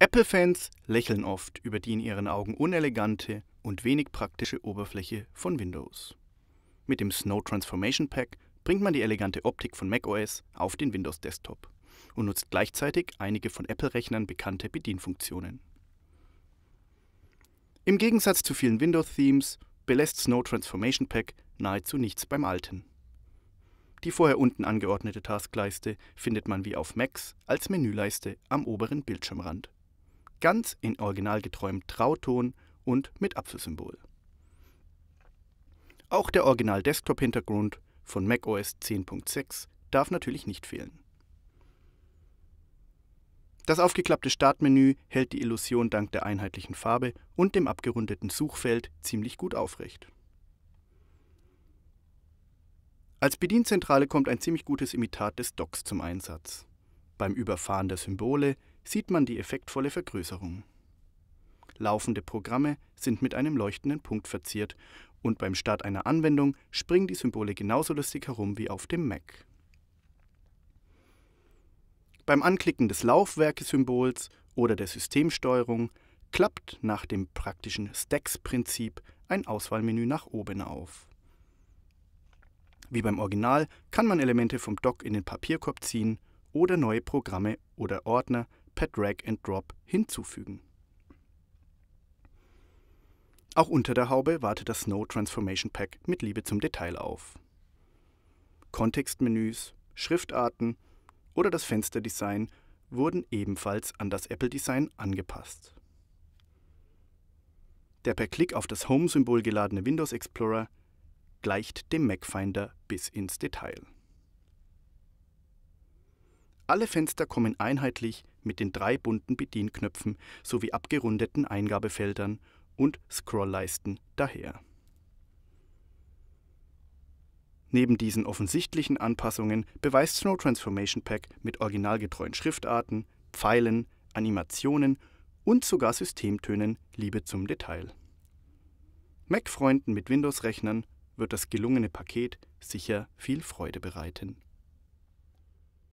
Apple-Fans lächeln oft über die in ihren Augen unelegante und wenig praktische Oberfläche von Windows. Mit dem Snow Transformation Pack bringt man die elegante Optik von macOS auf den Windows-Desktop und nutzt gleichzeitig einige von Apple-Rechnern bekannte Bedienfunktionen. Im Gegensatz zu vielen Windows-Themes belässt Snow Transformation Pack nahezu nichts beim Alten. Die vorher unten angeordnete Taskleiste findet man wie auf Macs als Menüleiste am oberen Bildschirmrand. Ganz in originalgetreuem Trauton und mit Apfelsymbol. Auch der Original-Desktop-Hintergrund von macOS 10.6 darf natürlich nicht fehlen. Das aufgeklappte Startmenü hält die Illusion dank der einheitlichen Farbe und dem abgerundeten Suchfeld ziemlich gut aufrecht. Als Bedienzentrale kommt ein ziemlich gutes Imitat des Docks zum Einsatz. Beim Überfahren der Symbole sieht man die effektvolle Vergrößerung. Laufende Programme sind mit einem leuchtenden Punkt verziert und beim Start einer Anwendung springen die Symbole genauso lustig herum wie auf dem Mac. Beim Anklicken des Laufwerkesymbols oder der Systemsteuerung klappt nach dem praktischen Stacks-Prinzip ein Auswahlmenü nach oben auf. Wie beim Original kann man Elemente vom Dock in den Papierkorb ziehen oder neue Programme oder Ordner per Drag and Drop hinzufügen. Auch unter der Haube wartet das Snow Transformation Pack mit Liebe zum Detail auf. Kontextmenüs, Schriftarten oder das Fensterdesign wurden ebenfalls an das Apple-Design angepasst. Der per Klick auf das Home-Symbol geladene Windows Explorer gleicht dem Mac-Finder bis ins Detail. Alle Fenster kommen einheitlich mit den drei bunten Bedienknöpfen sowie abgerundeten Eingabefeldern und Scrollleisten daher. Neben diesen offensichtlichen Anpassungen beweist Snow Transformation Pack mit originalgetreuen Schriftarten, Pfeilen, Animationen und sogar Systemtönen Liebe zum Detail. Mac-Freunden mit Windows-Rechnern wird das gelungene Paket sicher viel Freude bereiten